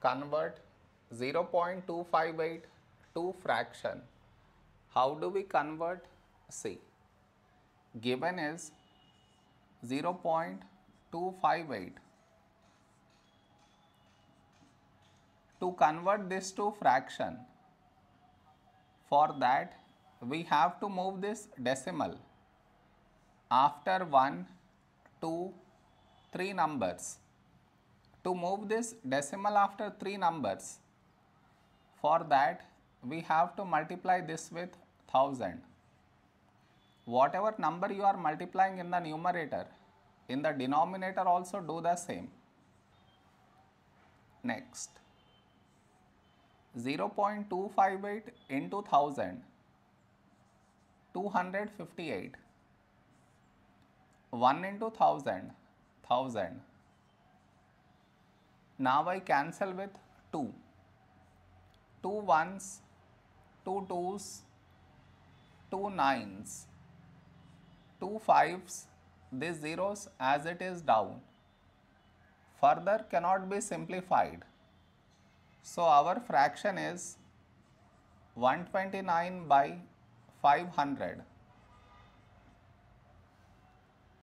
convert 0.258 to fraction. How do we convert? See, given is 0.258. To convert this to fraction, for that we have to move this decimal after 1, 2, 3 numbers. To move this decimal after 3 numbers, for that we have to multiply this with 1000. Whatever number you are multiplying in the numerator, in the denominator also do the same. Next, 0.258 into 1000, 258. 1 into 1000, 1000. Now I cancel with 2. 2 ones, 2 twos, 2 nines, 2 fives, these zeros as it is down. Further cannot be simplified. So our fraction is 129 by 500.